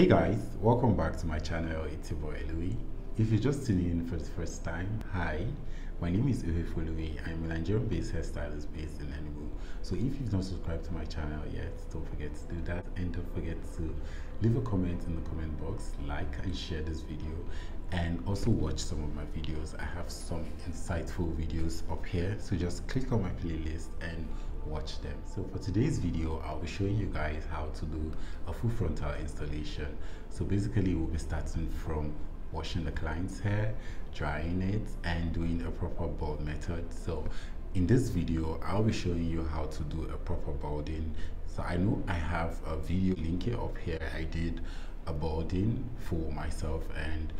Hey guys, welcome back to my channel. It's your boy Louis. If you're just tuning in for the first time, hi, my name is Uwe. I'm a Nigerian-based hairstylist based in Enugu. So if you've not subscribed to my channel yet, don't forget to do that and don't forget to leave a comment in the comment box, like and share this video and also watch some of my videos. I have some insightful videos up here, so just click on my playlist and watch them. So for today's video, I'll be showing you guys how to do a full frontal installation. So basically we'll be starting from washing the client's hair, drying it and doing a proper bald method. So in this video, I'll be showing you how to do a proper balding. So I know I have a video link up here. I did a balding for myself and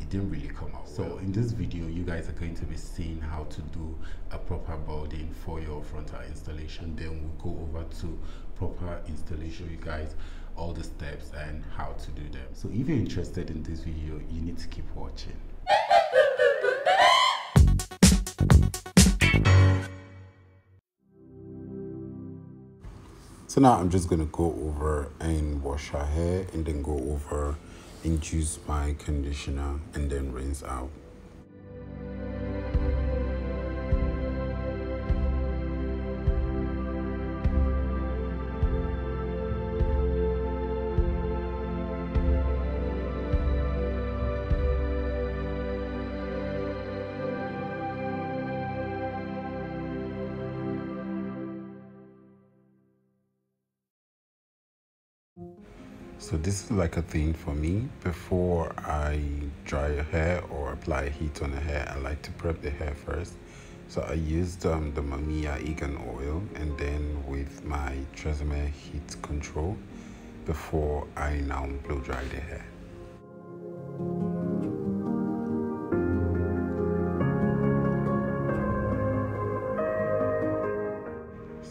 it didn't really come out so in this video you guys are going to be seeing how to do a proper balding for your frontal installation. Then we'll go over to proper installation you guys all the steps and how to do them. So if you're interested in this video you need to keep watching. So now i'm just going to go over and wash our hair and then go over Induce my conditioner and then rinse out. So this is like a thing for me. Before I dry a hair or apply heat on the hair, I like to prep the hair first. So I used um, the Mamiya argan oil and then with my Tresemme heat control before I now blow dry the hair.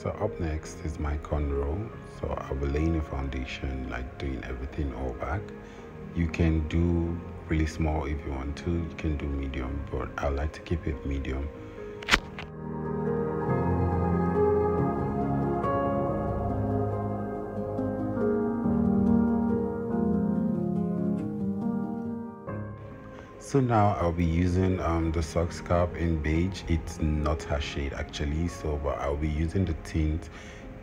So up next is my cornrow. So I'll be laying a foundation, like doing everything all back. You can do really small if you want to. You can do medium, but I like to keep it medium So now I'll be using um, the socks Cap in beige. It's not her shade actually, so but I'll be using the tint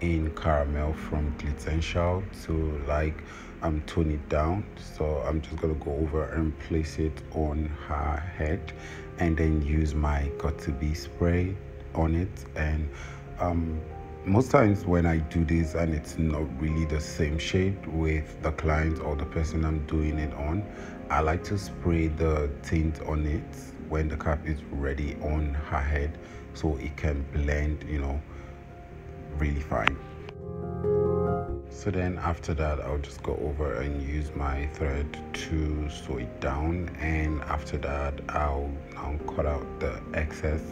in caramel from Glitzentials to like um tone it down. So I'm just gonna go over and place it on her head, and then use my got to be spray on it and um most times when I do this and it's not really the same shade with the client or the person I'm doing it on, I like to spray the tint on it when the cap is ready on her head so it can blend, you know, really fine. So then after that, I'll just go over and use my thread to sew it down. And after that, I'll cut out the excess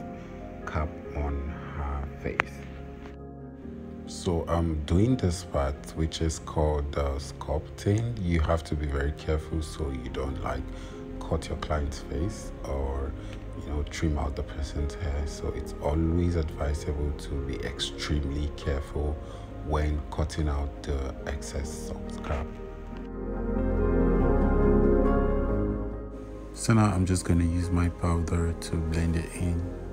cap on her face. So I'm doing this part which is called uh, sculpting. You have to be very careful so you don't like cut your client's face or you know trim out the person's hair. So it's always advisable to be extremely careful when cutting out the excess scrap. So now I'm just going to use my powder to blend it in.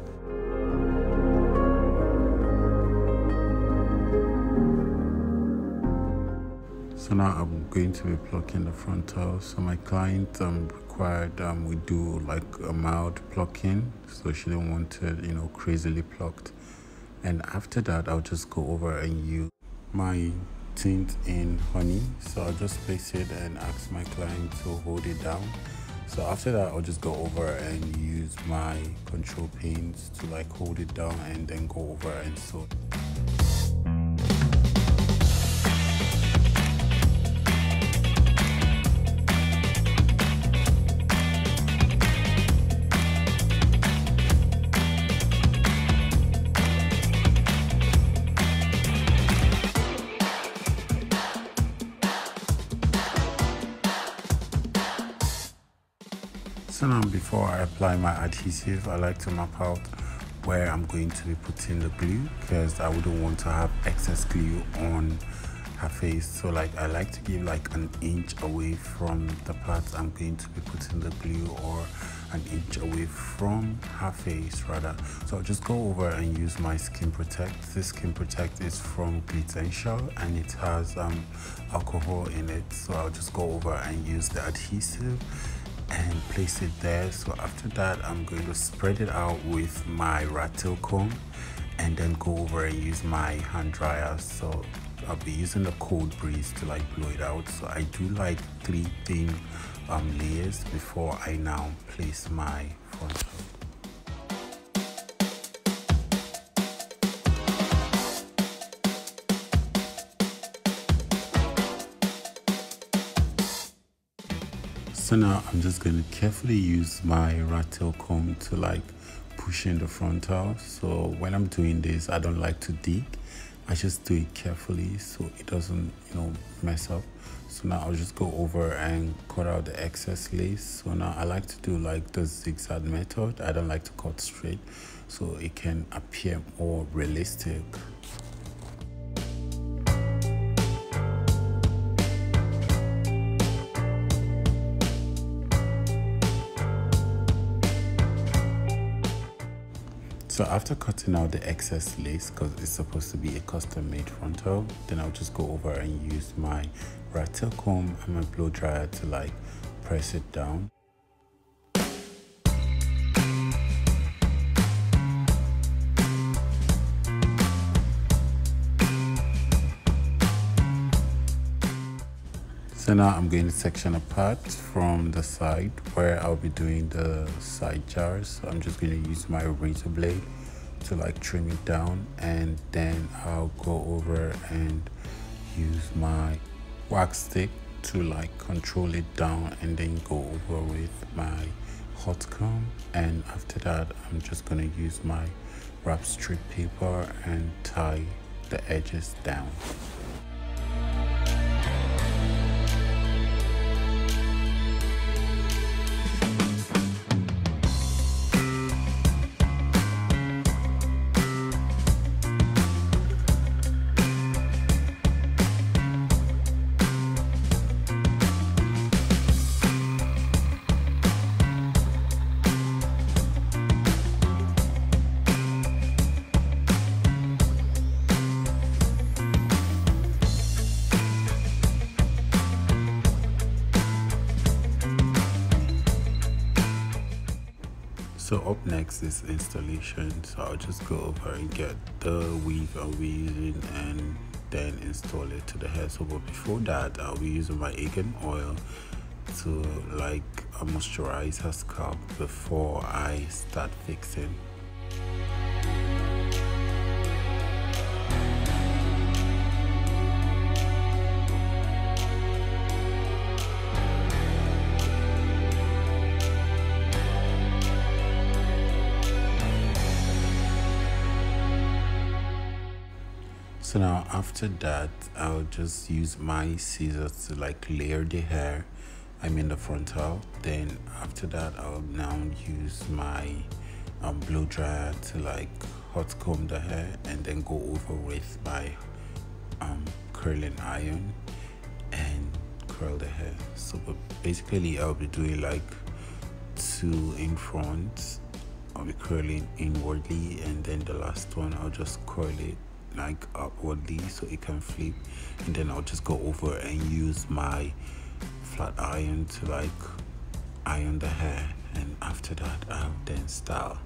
So now I'm going to be plucking the frontal. So my client um, required um, we do like a mild plucking, so she didn't want it, you know, crazily plucked. And after that, I'll just go over and use my tint in honey. So I'll just place it and ask my client to hold it down. So after that, I'll just go over and use my control paints to like hold it down and then go over and sew. So before I apply my adhesive, I like to map out where I'm going to be putting the glue because I wouldn't want to have excess glue on her face. So like I like to give like an inch away from the parts I'm going to be putting the glue or an inch away from her face rather. So I'll just go over and use my skin protect. This skin protect is from Glitzentials and it has um, alcohol in it. So I'll just go over and use the adhesive and place it there. So after that I'm going to spread it out with my rat tail comb and then go over and use my hand dryer. So I'll be using the cold breeze to like blow it out. So I do like three thin um, layers before I now place my frontal. So now I'm just going to carefully use my rat tail comb to like push in the frontal. So when I'm doing this, I don't like to dig. I just do it carefully so it doesn't, you know, mess up so now I'll just go over and cut out the excess lace so now I like to do like the zigzag method I don't like to cut straight so it can appear more realistic So after cutting out the excess lace, because it's supposed to be a custom made frontal, then I'll just go over and use my rat tail comb and my blow dryer to like press it down. So now I'm going to section apart from the side where I'll be doing the side jars. So I'm just going to use my razor blade to like trim it down and then I'll go over and use my wax stick to like control it down and then go over with my hot comb and after that I'm just going to use my wrap strip paper and tie the edges down. So up next is installation. So i'll just go over and get the weave i'll using and then install it to the hair so but before that i'll be using my argan oil to like moisturize her scalp before i start fixing so now after that i'll just use my scissors to like layer the hair i mean the frontal. Then after that i'll now use my um, blow dryer to like hot comb the hair and then go over with my um, curling iron and curl the hair. So basically i'll be doing like two in front. I'll be curling inwardly and then the last one i'll just curl it like uh, upwardly so it can flip. And then I'll just go over and use my flat iron to like iron the hair. And after that I'll then style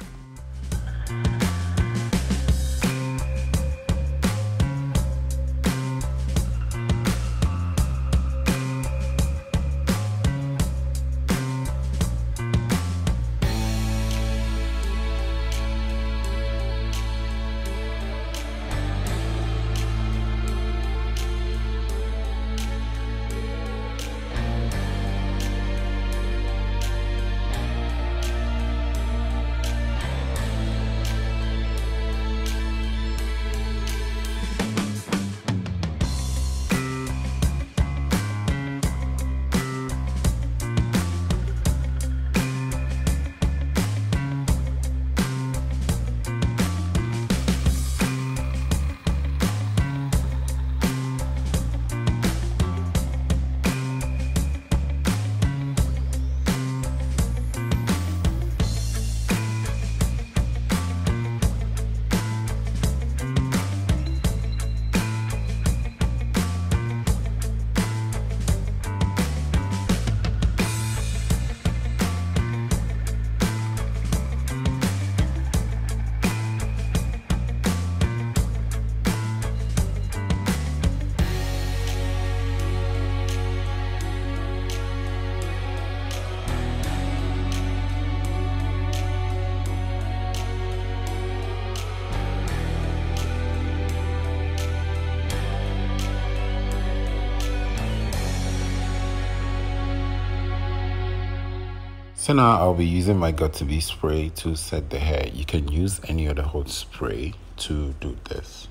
So now I'll be using my got to be spray to set the hair. You can use any other hot spray to do this.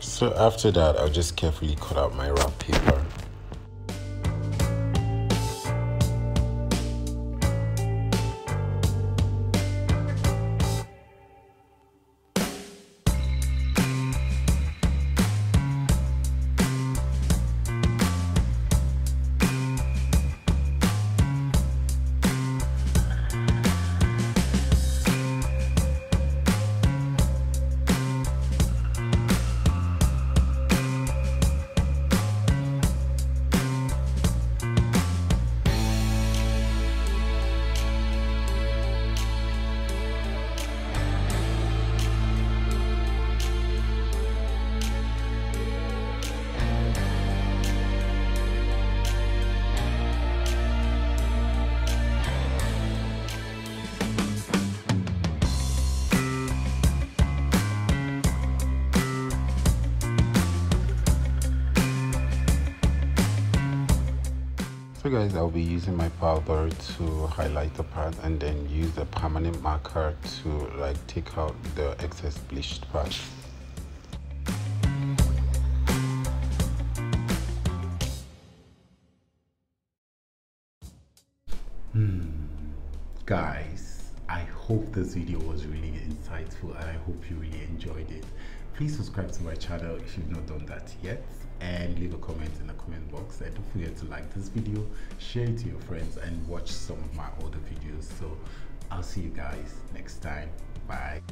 So after that, I'll just carefully cut out my wrap paper. So guys, I'll be using my powder to highlight the part and then use the permanent marker to like take out the excess bleached part. Hmm. Guys, hope this video was really insightful and I hope you really enjoyed it. Please subscribe to my channel if you've not done that yet and leave a comment in the comment box and don't forget to like this video share it to your friends and watch some of my other videos. So i'll see you guys next time. Bye